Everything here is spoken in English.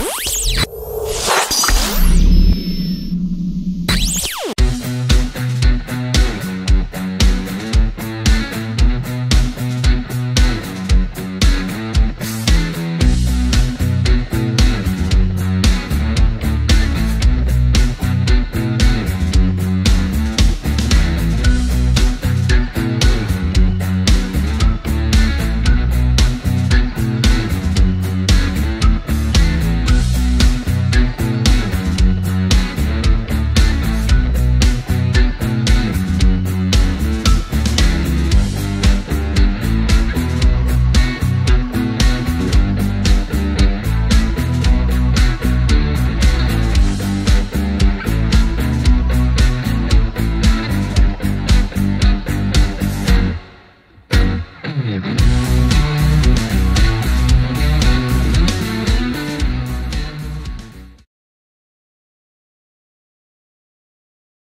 Bye. Yeah.